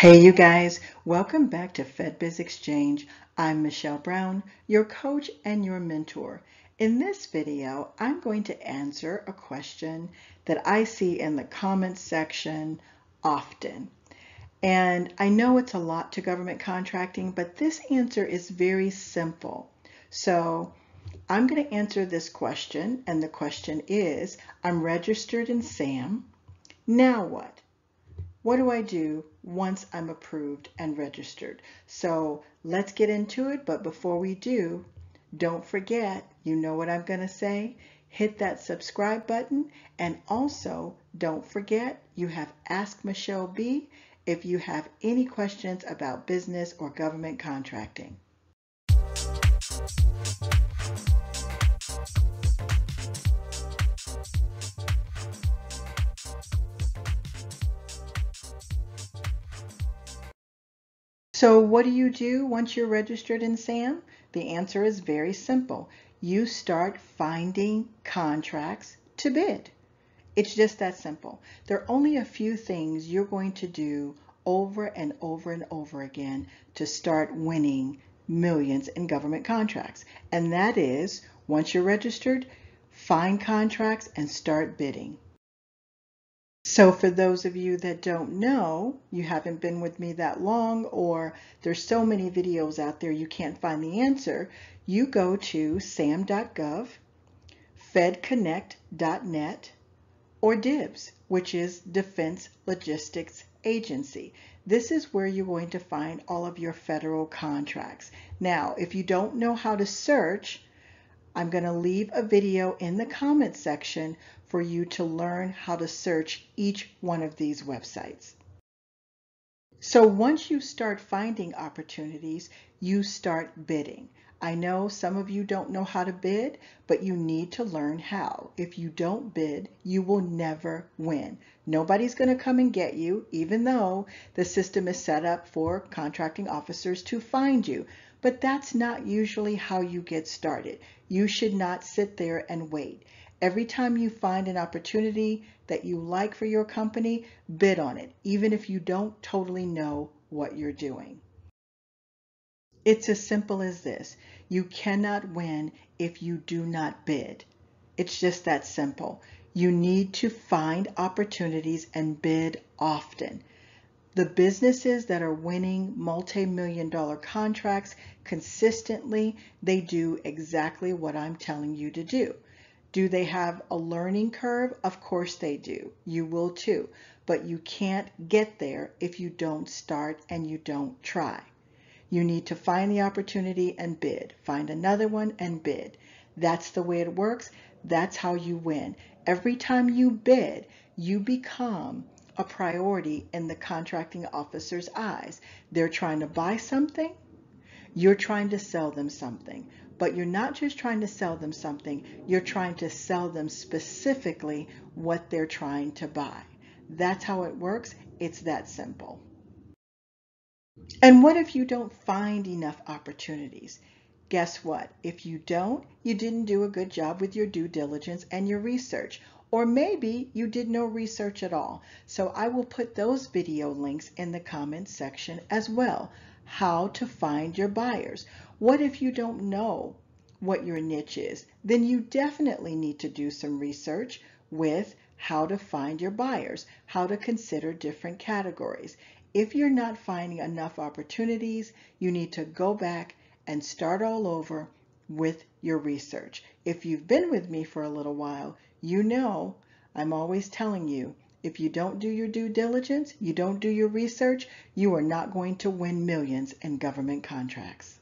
Hey you guys, welcome back to FedBiz Exchange. I'm Michelle Brown, your coach and your mentor. In this video, I'm going to answer a question that I see in the comments section often. And I know it's a lot to government contracting, but this answer is very simple. So I'm going to answer this question, and the question is, I'm registered in SAM. Now what? what do I do once I'm approved and registered? So let's get into it. But before we do, don't forget, you know what I'm going to say? Hit that subscribe button. And also don't forget, you have Ask Michelle B if you have any questions about business or government contracting. So what do you do once you're registered in SAM? The answer is very simple. You start finding contracts to bid. It's just that simple. There are only a few things you're going to do over and over and over again to start winning millions in government contracts. And that is, once you're registered, find contracts and start bidding. So for those of you that don't know, you haven't been with me that long, or there's so many videos out there you can't find the answer, you go to sam.gov, fedconnect.net, or DIBBS, which is Defense Logistics Agency. This is where you're going to find all of your federal contracts. Now, if you don't know how to search, I'm going to leave a video in the comments section for you to learn how to search each one of these websites. So once you start finding opportunities, you start bidding. I know some of you don't know how to bid, but you need to learn how. If you don't bid, you will never win. Nobody's going to come and get you, even though the system is set up for contracting officers to find you. But that's not usually how you get started. You should not sit there and wait. Every time you find an opportunity that you like for your company, bid on it, even if you don't totally know what you're doing. It's as simple as this. You cannot win if you do not bid. It's just that simple. You need to find opportunities and bid often. The businesses that are winning multi-million dollar contracts consistently, they do exactly what I'm telling you to do. Do they have a learning curve? Of course they do. You will too. But you can't get there if you don't start and you don't try. You need to find the opportunity and bid. Find another one and bid. That's the way it works. That's how you win. Every time you bid, you become a priority in the contracting officer's eyes. They're trying to buy something. You're trying to sell them something. But you're not just trying to sell them something, you're trying to sell them specifically what they're trying to buy. That's how it works. It's that simple. And what if you don't find enough opportunities? Guess what? If you don't, you didn't do a good job with your due diligence and your research. Or maybe you did no research at all. So I will put those video links in the comments section as well. How to find your buyers. What if you don't know what your niche is? Then you definitely need to do some research with how to find your buyers, how to consider different categories. If you're not finding enough opportunities, you need to go back and start all over with your research. If you've been with me for a little while, you know I'm always telling you, if you don't do your due diligence, you don't do your research, you are not going to win millions in government contracts.